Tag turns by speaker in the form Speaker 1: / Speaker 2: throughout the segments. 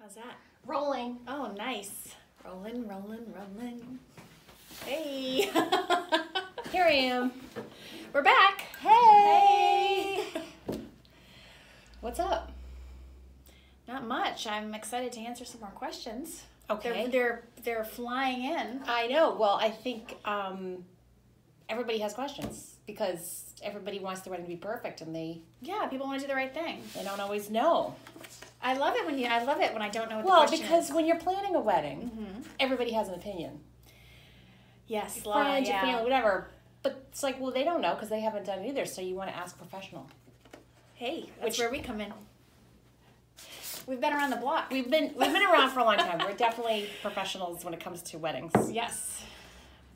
Speaker 1: How's that?
Speaker 2: Rolling.
Speaker 1: Oh, nice. Rolling, rolling, rolling. Hey.
Speaker 2: Here I am.
Speaker 1: We're back.
Speaker 2: Hey. What's up?
Speaker 1: Not much. I'm excited to answer some more questions.
Speaker 2: Okay.
Speaker 1: They're they're, they're flying in.
Speaker 2: I know. Well, I think um, everybody has questions because everybody wants their wedding to be perfect, and they
Speaker 1: Yeah, people want to do the right thing.
Speaker 2: they don't always know.
Speaker 1: I love it when you. I love it when I don't know what
Speaker 2: Well, because
Speaker 1: is.
Speaker 2: when you're planning a wedding,
Speaker 1: Mhm.
Speaker 2: everybody has an opinion.
Speaker 1: yes, a lot of-
Speaker 2: Friends, your
Speaker 1: yeah.
Speaker 2: family, whatever. But it's like, well, they don't know because they haven't done it either. So you want to ask professional.
Speaker 1: Hey, that's
Speaker 2: Which-
Speaker 1: where we come in. We've been around the block.
Speaker 2: We've been we've been around for a long time. We're definitely professionals when it comes to weddings.
Speaker 1: yes,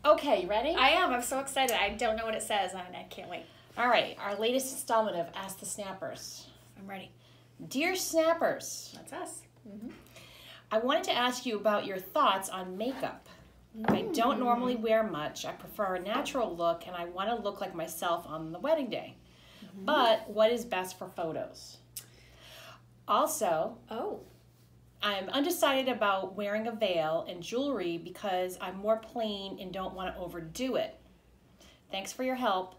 Speaker 2: Okay, you ready?
Speaker 1: I am. I'm so excited. I don't know what it says, and I can't wait.
Speaker 2: All right, our latest installment of Ask the Snappers.
Speaker 1: I'm ready.
Speaker 2: Dear Snappers,
Speaker 1: That's us. Mm-hmm.
Speaker 2: I wanted to ask you about your thoughts on makeup. I don't mm. normally wear much. I prefer a natural look and I want to look like myself on the wedding day. Mm-hmm. But what is best for photos? Also,
Speaker 1: Oh,
Speaker 2: I'm undecided about wearing a veil and jewelry because I'm more plain and don't want to overdo it. Thanks for your help.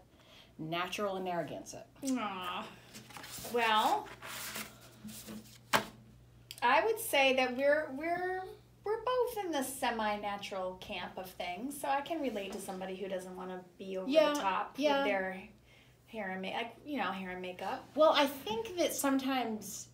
Speaker 2: Natural and Narragansett.
Speaker 1: Aw. Well, I would say that we're we're we're both in the semi-natural camp of things, so I can relate to somebody who doesn't want to be over
Speaker 2: Yeah,
Speaker 1: the top
Speaker 2: yeah.
Speaker 1: with their hair and make, like you know, hair and makeup.
Speaker 2: Well, I think that sometimes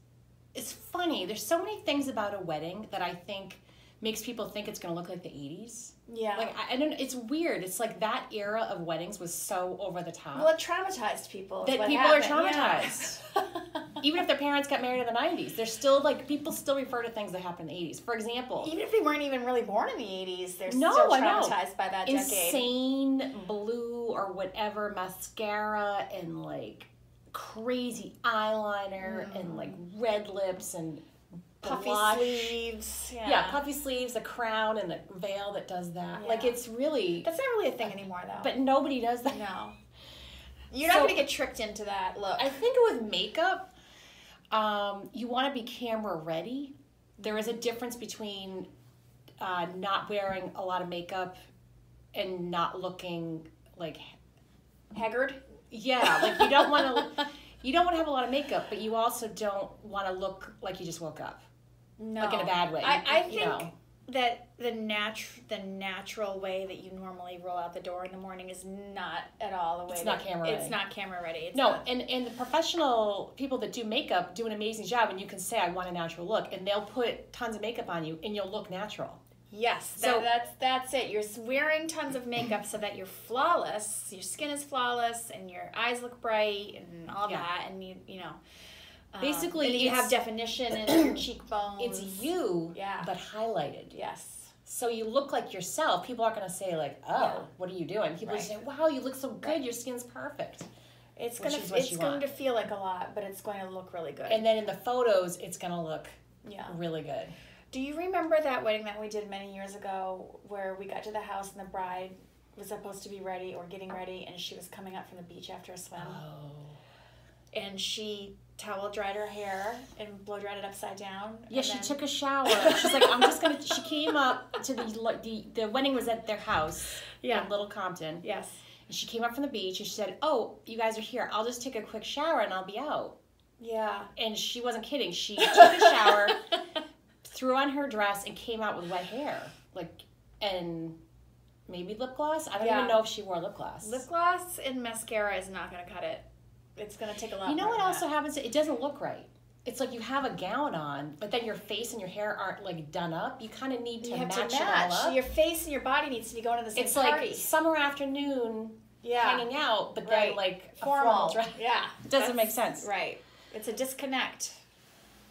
Speaker 2: it's funny. There's so many things about a wedding that I think makes people think it's going to look like the 80s.
Speaker 1: Yeah.
Speaker 2: Like I, I don't it's weird. It's like that era of weddings was so over the top.
Speaker 1: well, it traumatized people.
Speaker 2: That people are
Speaker 1: traumatized. yeah.
Speaker 2: Even if their parents got married in the 90s, they're still like people still refer to things that happened in the 80s. For example,
Speaker 1: Even if they weren't even really born in the 80s, they're
Speaker 2: No,
Speaker 1: still traumatized by that decade.
Speaker 2: insane blue or whatever mascara and like crazy eyeliner mm. and like red lips and
Speaker 1: Puffy
Speaker 2: blush.
Speaker 1: sleeves. Yeah.
Speaker 2: Yeah. puffy sleeves, a crown, and the veil that does that. Like it's really,
Speaker 1: That's not really a thing anymore, though.
Speaker 2: but nobody does that.
Speaker 1: no. You're not
Speaker 2: So-
Speaker 1: going to get tricked into that look.
Speaker 2: I think with makeup, um, you want to be camera ready. There is a difference between uh, not wearing a lot of makeup and not looking like
Speaker 1: Haggard?
Speaker 2: yeah, like you don't want to. You don't want to have a lot of makeup, but you also don't want to look like you just woke up,
Speaker 1: No.
Speaker 2: like in a bad way.
Speaker 1: I, I think
Speaker 2: know.
Speaker 1: That the natu- the natural way that you normally roll out the door in the morning is not at all the way.
Speaker 2: It's not camera
Speaker 1: It's
Speaker 2: ready.
Speaker 1: not camera ready. It's
Speaker 2: No,
Speaker 1: not.
Speaker 2: and and the professional people that do makeup do an amazing job, and you can say I want a natural look, and they'll put tons of makeup on you, and you'll look natural.
Speaker 1: Yes,
Speaker 2: So-
Speaker 1: that's that's it. You're wearing tons of makeup so that you're flawless. Your skin is flawless, and your eyes look bright, and all
Speaker 2: Yeah.
Speaker 1: that. And you you know, Um,
Speaker 2: Basically,
Speaker 1: and you have definition in your cheekbones.
Speaker 2: It's you,
Speaker 1: Yeah.
Speaker 2: but highlighted.
Speaker 1: Yes.
Speaker 2: So you look like yourself. People aren't going to say like, "Oh,
Speaker 1: Yeah.
Speaker 2: what are you doing?" People just say, "Wow, you look so good.
Speaker 1: Right.
Speaker 2: Your skin's perfect."
Speaker 1: It's gonna it's going
Speaker 2: want.
Speaker 1: to feel like a lot, but it's going to look really good.
Speaker 2: And then in the photos, it's going to look
Speaker 1: yeah.
Speaker 2: really good.
Speaker 1: Do you remember that wedding that we did many years ago where we got to the house and the bride was supposed to be ready or getting ready and she was coming up from the beach after a swim
Speaker 2: Oh.
Speaker 1: and she towel dried her hair and blow dried it upside down?
Speaker 2: Yeah, she
Speaker 1: then-
Speaker 2: took a shower. She's like, I'm just gonna. She came up to the the the wedding was at their house
Speaker 1: Yeah.
Speaker 2: in Little Compton.
Speaker 1: Yes.
Speaker 2: And she came up from the beach and she said, "Oh, you guys are here. I'll just take a quick shower and I'll be out."
Speaker 1: Yeah.
Speaker 2: And she wasn't kidding. She took a shower, threw on her dress, and came out with wet hair, like and maybe lip gloss. I don't
Speaker 1: Yeah.
Speaker 2: even know if she wore lip gloss.
Speaker 1: Lip gloss and mascara is not going to cut it. It's going to take a lot
Speaker 2: you know what also
Speaker 1: that.
Speaker 2: happens? It doesn't look right. It's like you have a gown on, but then your face and your hair aren't like done up. You kind of need to
Speaker 1: You have
Speaker 2: match,
Speaker 1: to match.
Speaker 2: it all up.
Speaker 1: Your face and your body needs to be going to the same
Speaker 2: it's
Speaker 1: party.
Speaker 2: like summer afternoon
Speaker 1: yeah.
Speaker 2: hanging out, but then
Speaker 1: Right.
Speaker 2: like a
Speaker 1: formal.
Speaker 2: formal dress.
Speaker 1: Yeah.
Speaker 2: It doesn't make sense.
Speaker 1: Right. It's a disconnect.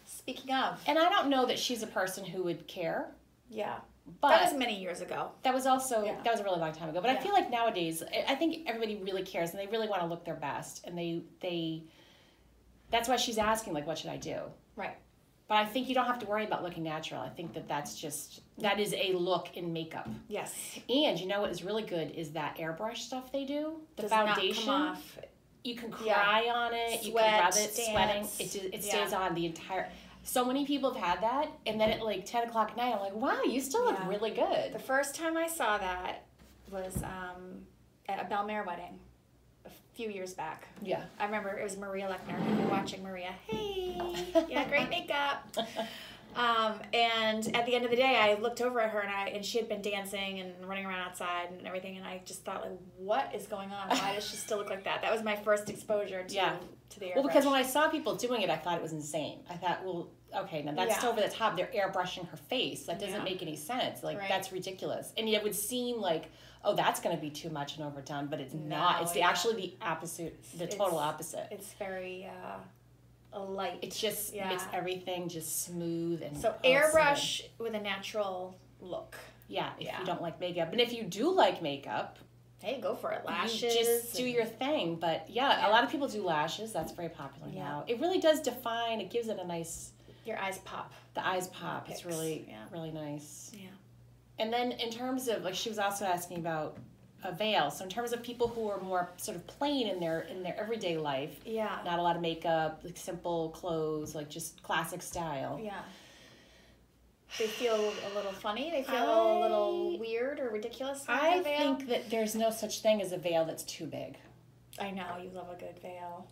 Speaker 1: Speaking of.
Speaker 2: And I don't know that she's a person who would care,
Speaker 1: Yeah.
Speaker 2: But
Speaker 1: that was many years ago.
Speaker 2: That was also
Speaker 1: Yeah.
Speaker 2: that was a really long time ago. But I feel like nowadays, I- think everybody really cares and they really want to look their best, and they they. That's why she's asking, like, what should I do?
Speaker 1: Right.
Speaker 2: But I think you don't have to worry about looking natural. I think that that's just that is a look in makeup.
Speaker 1: Yes.
Speaker 2: And you know what is really good is that airbrush stuff they do. The
Speaker 1: Does
Speaker 2: foundation.
Speaker 1: Not come off.
Speaker 2: You can
Speaker 1: Yeah.
Speaker 2: cry on it. you
Speaker 1: Sweat,
Speaker 2: can rub it, sweating.
Speaker 1: dance.
Speaker 2: It just, it
Speaker 1: Yeah.
Speaker 2: stays on the entire. So many people have had that, and then at like ten o'clock at night, I'm like, wow, you still look
Speaker 1: Yeah.
Speaker 2: really good.
Speaker 1: The first time I saw that was um, at a Belle Mer wedding a few years back.
Speaker 2: Yeah.
Speaker 1: I remember it was Maria Lechner. If you're watching Maria, hey, yeah, great makeup. Um, and at the end of the day, I looked over at her and I and she had been dancing and running around outside and everything, and I just thought like, what is going on? Why does she still look like that? That was my first exposure to
Speaker 2: Yeah.
Speaker 1: to the airbrush.
Speaker 2: Well, because when I saw people doing it, I thought it was insane. I thought, well, okay, now that's
Speaker 1: Yeah.
Speaker 2: over the top. They're airbrushing her face. That doesn't
Speaker 1: Yeah.
Speaker 2: make any sense. Like
Speaker 1: Right.
Speaker 2: that's ridiculous. And it would seem like, oh, that's going to be too much and overdone, but it's not. It's the
Speaker 1: yeah.
Speaker 2: actually the opposite, the
Speaker 1: It's-
Speaker 2: total opposite.
Speaker 1: it's very uh, a light.
Speaker 2: It just
Speaker 1: Yeah.
Speaker 2: makes everything just smooth and
Speaker 1: so airbrush with a natural look.
Speaker 2: Yeah, if
Speaker 1: Yeah.
Speaker 2: you don't like makeup, and if you do like makeup,
Speaker 1: Hey, go for it. Lashes.
Speaker 2: you just do your thing. But yeah,
Speaker 1: Yeah.
Speaker 2: a lot of people do lashes. That's very popular now. It really does define. It gives it a nice.
Speaker 1: your eyes pop.
Speaker 2: The eyes pop. It's really,
Speaker 1: yeah.
Speaker 2: really nice.
Speaker 1: Yeah.
Speaker 2: And then in terms of like, she was also asking about a veil. So in terms of people who are more sort of plain in their in their everyday life,
Speaker 1: Yeah.
Speaker 2: not a lot of makeup, like simple clothes, like just classic style.
Speaker 1: Yeah. They feel a little funny. They feel
Speaker 2: I-
Speaker 1: a little weird or ridiculous.
Speaker 2: I
Speaker 1: veil.
Speaker 2: think that there's no such thing as a veil that's too big.
Speaker 1: I know you love a good veil.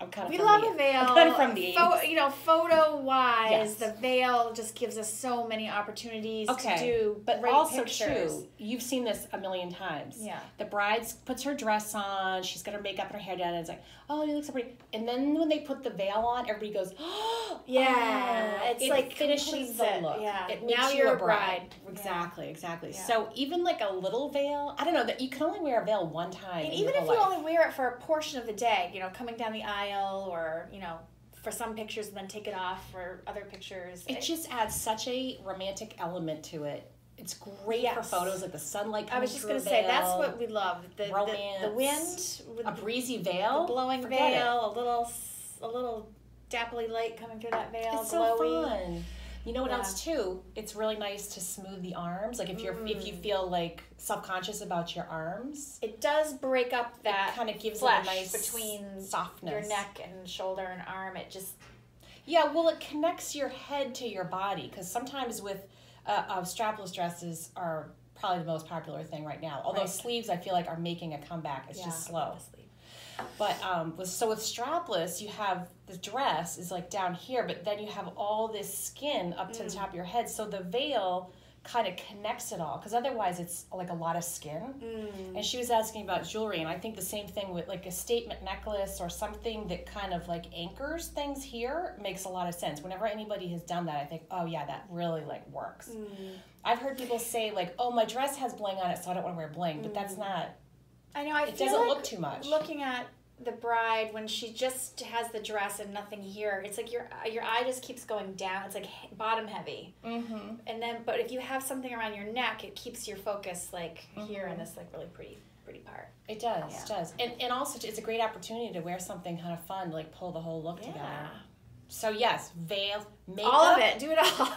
Speaker 2: I'm kind of
Speaker 1: We
Speaker 2: from
Speaker 1: love
Speaker 2: the,
Speaker 1: a veil.
Speaker 2: I'm kind of from the 80s.
Speaker 1: you know, photo wise,
Speaker 2: Yes.
Speaker 1: the veil just gives us so many opportunities
Speaker 2: Okay,
Speaker 1: to do
Speaker 2: But also
Speaker 1: pictures.
Speaker 2: too, you've seen this a million times.
Speaker 1: Yeah.
Speaker 2: The bride puts her dress on, she's got her makeup and her hair done, and it's like, oh, you look so pretty. And then when they put the veil on, everybody goes, oh,
Speaker 1: Yeah, it's
Speaker 2: it
Speaker 1: like
Speaker 2: finishes the
Speaker 1: it,
Speaker 2: look.
Speaker 1: yeah.
Speaker 2: It
Speaker 1: Now
Speaker 2: makes you
Speaker 1: you're
Speaker 2: a
Speaker 1: a
Speaker 2: bride.
Speaker 1: bride. Yeah.
Speaker 2: Exactly, exactly.
Speaker 1: Yeah.
Speaker 2: So even like a little veil, I don't know that you can only wear a veil one time.
Speaker 1: And even if
Speaker 2: whole
Speaker 1: you only wear it for a portion of the day, you know, coming down the aisle or, you know, for some pictures and then take it off for other pictures.
Speaker 2: It just adds such a romantic element to it. It's great for photos, like the sunlight.
Speaker 1: I was just going to say that's what we love. The, the, the wind with
Speaker 2: a breezy veil,
Speaker 1: the blowing
Speaker 2: Forget it.
Speaker 1: veil, a little a little dapply light coming through that veil,
Speaker 2: It's so fun. You know what
Speaker 1: Yeah.
Speaker 2: else too? It's really nice to smooth the arms. Like if you're if you
Speaker 1: Mm.
Speaker 2: feel like self conscious about your arms,
Speaker 1: It does break up that
Speaker 2: kind of gives
Speaker 1: flesh
Speaker 2: it a nice
Speaker 1: between
Speaker 2: softness.
Speaker 1: your neck and shoulder and arm. It just
Speaker 2: Yeah, well, it connects your head to your body because sometimes with uh, uh, strapless dresses are probably the most popular thing right now. Although
Speaker 1: Right.
Speaker 2: sleeves, I feel like are making a comeback. It's just
Speaker 1: yeah,
Speaker 2: slow. But um, with, so with strapless, you have the dress is like down here, but then you have all this skin up to the
Speaker 1: Mm.
Speaker 2: top of your head. So the veil kind of connects it all because otherwise it's like a lot of skin.
Speaker 1: Mm.
Speaker 2: And she was asking about jewelry, and I think the same thing with like a statement necklace or something that kind of like anchors things here makes a lot of sense. Whenever anybody has done that, I think, oh yeah, that really like works.
Speaker 1: Mm.
Speaker 2: I've heard people say like, oh, my dress has bling on it, so I don't want to wear bling, but that's not.
Speaker 1: I know. I
Speaker 2: It
Speaker 1: feel
Speaker 2: doesn't
Speaker 1: like
Speaker 2: look too much.
Speaker 1: looking at the bride when she just has the dress and nothing here. It's like your your eye just keeps going down. It's like bottom heavy,
Speaker 2: Mm-hmm.
Speaker 1: and then but if you have something around your neck, it keeps your focus like here in this like really pretty pretty part.
Speaker 2: It does,
Speaker 1: Yeah.
Speaker 2: it does, and and also it's a great opportunity to wear something kind of fun, like pull the whole look together. So yes, veil, makeup,
Speaker 1: all of it. Do it all.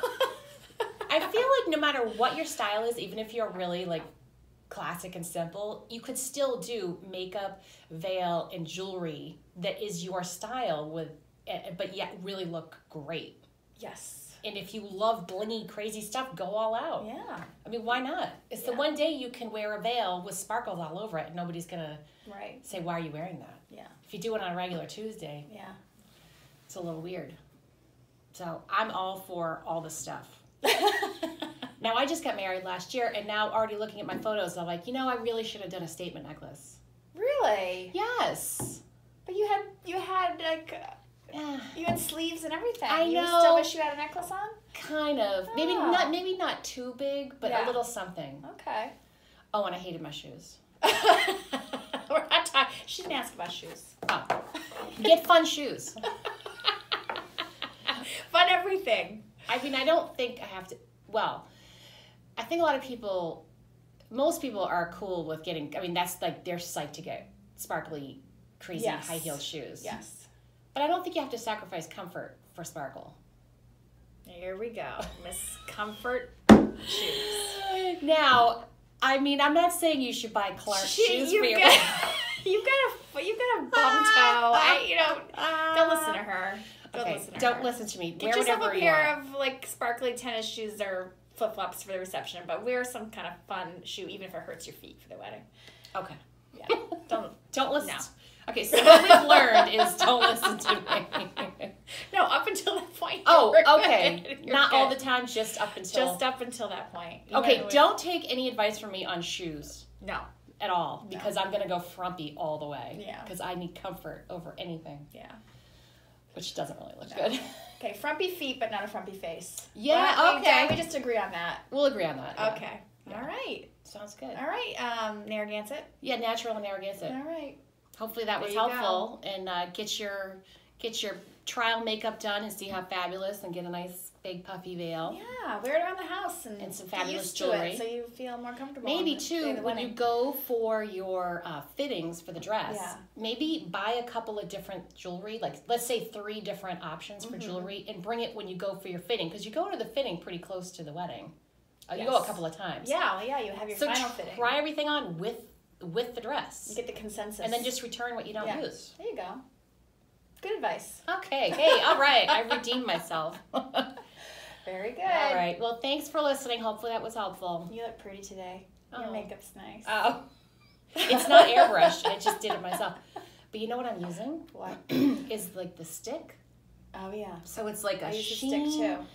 Speaker 2: I feel like no matter what your style is, even if you're really like classic and simple, you could still do makeup, veil, and jewelry that is your style with, eh, but yet really look great.
Speaker 1: yes.
Speaker 2: And if you love blingy, crazy stuff, go all out.
Speaker 1: Yeah.
Speaker 2: I mean, why not? It's the one day you can wear a veil with sparkles all over it, and nobody's gonna
Speaker 1: Right.
Speaker 2: say, "Why are you wearing that?"
Speaker 1: Yeah.
Speaker 2: If you do it on a regular Tuesday,
Speaker 1: Yeah.
Speaker 2: it's a little weird. So I'm all for all the stuff. Now I just got married last year, and now already looking at my photos, I'm like, you know, I really should have done a statement necklace.
Speaker 1: really?
Speaker 2: Yes.
Speaker 1: But you had you had like
Speaker 2: Yeah,
Speaker 1: you had sleeves and everything.
Speaker 2: I
Speaker 1: You
Speaker 2: know.
Speaker 1: still wish you had a necklace on.
Speaker 2: kind of. Maybe
Speaker 1: Ah.
Speaker 2: not. Maybe not too big, but
Speaker 1: Yeah.
Speaker 2: a little something.
Speaker 1: Okay.
Speaker 2: Oh, and I hated my shoes.
Speaker 1: We're not talking. She didn't ask about shoes.
Speaker 2: Oh, get fun shoes.
Speaker 1: Fun everything.
Speaker 2: I mean, I don't think I have to. Well, I think a lot of people, most people are cool with getting. I mean, that's like they're psyched to get sparkly, crazy
Speaker 1: Yes.
Speaker 2: high heeled shoes.
Speaker 1: Yes.
Speaker 2: But I don't think you have to sacrifice comfort for sparkle.
Speaker 1: Here we go. Miss Comfort shoes.
Speaker 2: Now, I mean, I'm not saying you should buy Clark
Speaker 1: She-
Speaker 2: shoes for
Speaker 1: you've
Speaker 2: your.
Speaker 1: got, you've got a you've got a bum toe. I, you know, ah. don't listen to her. Don't
Speaker 2: Okay,
Speaker 1: listen to
Speaker 2: don't
Speaker 1: her.
Speaker 2: listen to me.
Speaker 1: Get
Speaker 2: Wear
Speaker 1: yourself a pair of like sparkly tennis shoes or flip flops for the reception, but wear some kind of fun shoe, even if it hurts your feet for the wedding.
Speaker 2: Okay.
Speaker 1: Yeah, don't.
Speaker 2: Don't listen.
Speaker 1: No.
Speaker 2: Okay, so what we've learned is don't listen to me.
Speaker 1: No, up until that point.
Speaker 2: Oh, okay.
Speaker 1: good.
Speaker 2: Not all the
Speaker 1: good.
Speaker 2: time, just up until.
Speaker 1: Just up until that point. You
Speaker 2: okay, don't take any advice from me on shoes
Speaker 1: No.
Speaker 2: at all because I'm gonna go frumpy all the way.
Speaker 1: Yeah.
Speaker 2: Because I need comfort over anything,
Speaker 1: Yeah.
Speaker 2: which doesn't really look
Speaker 1: No.
Speaker 2: good.
Speaker 1: Okay, frumpy feet, but not a frumpy face.
Speaker 2: Yeah,
Speaker 1: Well,
Speaker 2: okay.
Speaker 1: We just agree on that.
Speaker 2: We'll agree on that. yeah.
Speaker 1: Okay.
Speaker 2: Yeah.
Speaker 1: All right.
Speaker 2: Sounds good.
Speaker 1: All right. Um, Narragansett.
Speaker 2: Yeah, natural and Narragansett.
Speaker 1: All right.
Speaker 2: Hopefully that was
Speaker 1: There you
Speaker 2: helpful and uh, get your get your trial makeup done and see how fabulous and get a nice big puffy veil.
Speaker 1: Yeah, wear it around the house and,
Speaker 2: And some fabulous jewelry.
Speaker 1: it so you feel more comfortable.
Speaker 2: Maybe
Speaker 1: on the day
Speaker 2: too when you go for your uh, fittings for the dress.
Speaker 1: Yeah.
Speaker 2: Maybe buy a couple of different jewelry, like let's say three different options for jewelry, and bring it when you go for your fitting because you go to the fitting pretty close to the wedding. Uh, You go a couple of times.
Speaker 1: Yeah, well, yeah, you have your
Speaker 2: So
Speaker 1: final
Speaker 2: try
Speaker 1: fitting.
Speaker 2: everything on with with the dress,
Speaker 1: Get the consensus.
Speaker 2: and then just return what you don't
Speaker 1: Yeah.
Speaker 2: use.
Speaker 1: there you go. Good advice.
Speaker 2: Okay. Hey. All right. I redeemed myself.
Speaker 1: Very good.
Speaker 2: All right. Well, thanks for listening. Hopefully that was helpful.
Speaker 1: You look pretty today. Your
Speaker 2: Oh.
Speaker 1: makeup's nice.
Speaker 2: Oh, it's not airbrushed. I just did it myself. But you know what I'm using
Speaker 1: what?
Speaker 2: is like the stick.
Speaker 1: Oh yeah.
Speaker 2: So it's like a
Speaker 1: I use a
Speaker 2: sheen.
Speaker 1: stick too.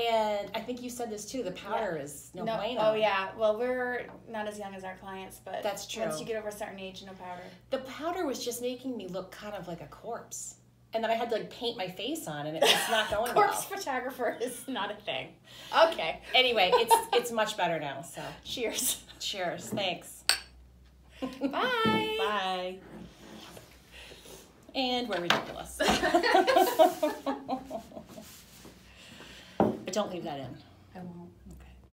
Speaker 2: And I think you said this too. The powder is no, bueno.
Speaker 1: Oh yeah. Well, we're not as young as our clients, but
Speaker 2: That's true.
Speaker 1: Once you get over a certain age, no powder.
Speaker 2: The powder was just making me look kind of like a corpse. And then I had to like paint my face on, and it was not going
Speaker 1: Corpse
Speaker 2: well.
Speaker 1: photographer is not a thing. Okay.
Speaker 2: Anyway, it's it's much better now. So
Speaker 1: Cheers.
Speaker 2: cheers. Thanks.
Speaker 1: Bye.
Speaker 2: Bye. And we're ridiculous. but don't leave that in.
Speaker 1: I won't.
Speaker 2: Okay.